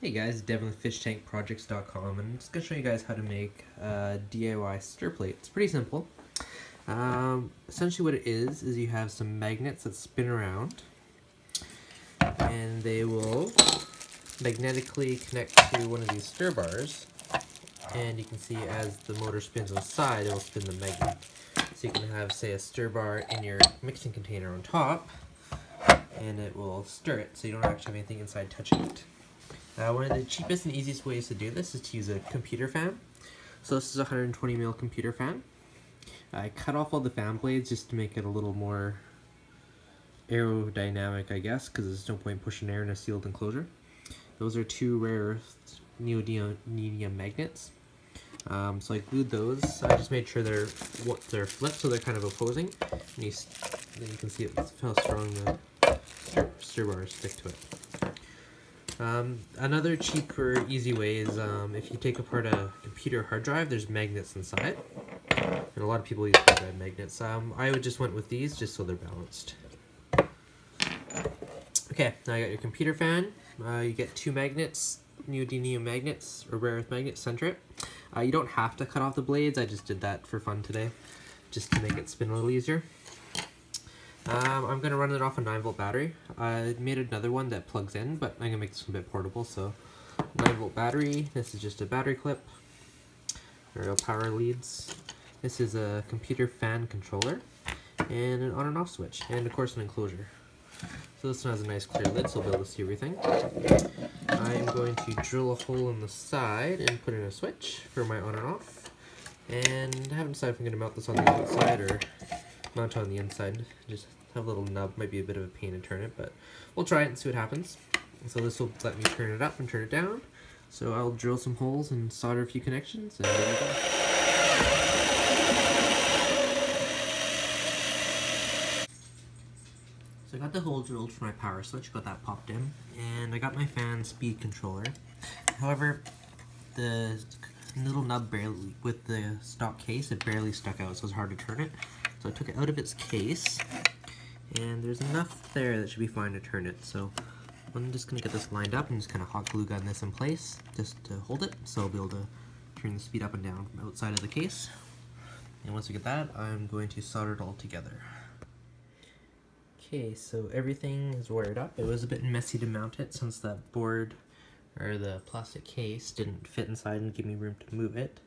Hey guys, Devin with FishTankProjects.com and I'm just going to show you guys how to make a DIY stir plate. It's pretty simple. Um, essentially what it is, is you have some magnets that spin around and they will magnetically connect to one of these stir bars and you can see as the motor spins on the side, it will spin the magnet. So you can have, say, a stir bar in your mixing container on top and it will stir it so you don't actually have anything inside touching it. Uh, one of the cheapest and easiest ways to do this is to use a computer fan. So this is a 120 mil computer fan. I cut off all the fan blades just to make it a little more aerodynamic, I guess, because there's no point pushing air in a sealed enclosure. Those are two rare neodymium magnets. Um, so I glued those. I just made sure they're what they're flipped, so they're kind of opposing. And you, then you can see how strong the stir, stir bars stick to it. Um, another cheaper, easy way is um, if you take apart a computer hard drive, there's magnets inside. And a lot of people use hard drive magnets. Um, I would just went with these just so they're balanced. Okay, now you got your computer fan. Uh, you get two magnets, neodymium magnets, or rare earth magnets, center it. Uh, you don't have to cut off the blades, I just did that for fun today, just to make it spin a little easier. Um, I'm going to run it off a 9 volt battery. I made another one that plugs in, but I'm going to make this a bit portable, so 9 volt battery. This is just a battery clip. Aerial power leads. This is a computer fan controller, and an on and off switch, and of course an enclosure. So this one has a nice clear lid, so we'll be able to see everything. I'm going to drill a hole in the side and put in a switch for my on and off. And I haven't decided if I'm going to mount this on the outside or mount on the inside. Just have a little nub, might be a bit of a pain to turn it, but we'll try it and see what happens. So this will let me turn it up and turn it down. So I'll drill some holes and solder a few connections, and there we go. So I got the hole drilled for my power switch, got that popped in, and I got my fan speed controller. However, the little nub barely, with the stock case, it barely stuck out, so it's hard to turn it. So I took it out of its case, and there's enough there that should be fine to turn it. So I'm just going to get this lined up and just kind of hot glue gun this in place just to hold it, so I'll be able to turn the speed up and down from outside of the case. And once we get that, I'm going to solder it all together. Okay, so everything is wired up. It was a bit messy to mount it since that board or the plastic case didn't fit inside and give me room to move it.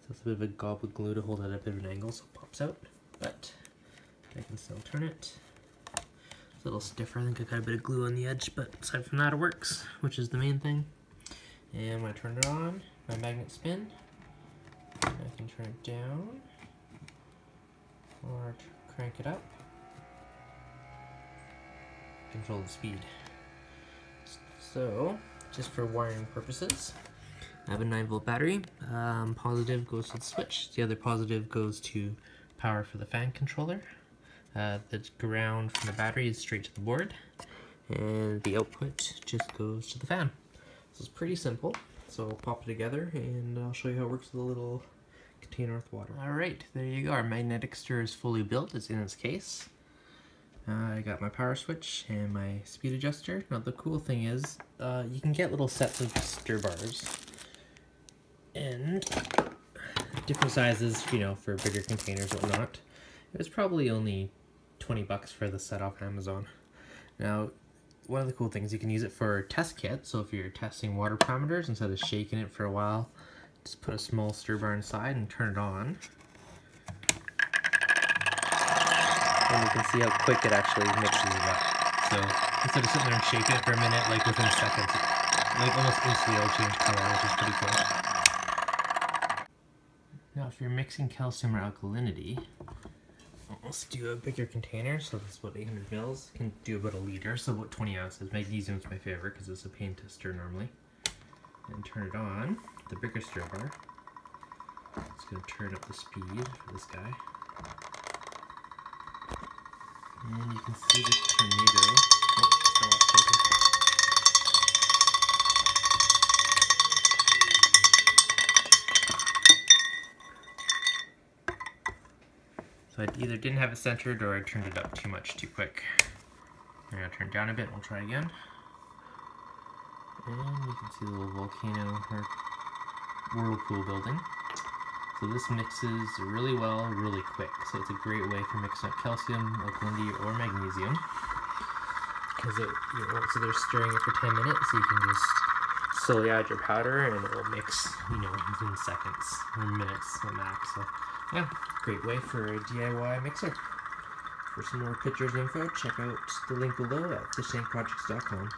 So it's a bit of a gob of glue to hold it at a bit of an angle so it pops out. But I can still turn it. It's a little stiffer, I think I got a bit of glue on the edge, but aside from that it works, which is the main thing. And when I turn it on, my magnet spin. I can turn it down or crank it up. Control the speed. So, just for wiring purposes, I have a 9 volt battery. Um, positive goes to the switch, the other positive goes to power for the fan controller. Uh, the ground from the battery is straight to the board, and the output just goes to the fan. So it's pretty simple. So I'll pop it together and I'll show you how it works with a little container with water. Alright, there you go. Our magnetic stir is fully built. It's in its case. Uh, I got my power switch and my speed adjuster. Now the cool thing is, uh, you can get little sets of stir bars. And different sizes, you know, for bigger containers or whatnot. It was probably only 20 bucks for the set off Amazon. Now, one of the cool things, you can use it for test kit, so if you're testing water parameters, instead of shaking it for a while, just put a small stir bar inside and turn it on. And you can see how quick it actually mixes it up. So instead of sitting there and shaking it for a minute, like within seconds, like almost instantly it'll change color, which is pretty cool. Now if you're mixing calcium or alkalinity, let's do a bigger container, so this is about 800 mils, can do about a liter, so about 20 ounces. Magnesium is my favorite because it's a pain to stir normally. And turn it on, the bigger stir bar. It's going to turn up the speed for this guy. And you can see the tornado. Oh, So I either didn't have it centered or I turned it up too much too quick. I'm gonna turn it down a bit, we'll try again. And you can see the little volcano or whirlpool building. So this mixes really well, really quick. So it's a great way for mixing up calcium, alkalinity, or magnesium. Because it, you know, so they're stirring it for 10 minutes, so you can just slowly add your powder and it will mix, you know, within seconds or minutes at max. So yeah, great way for a DIY mixer. For some more pictures and info, check out the link below at fishtankprojects.com.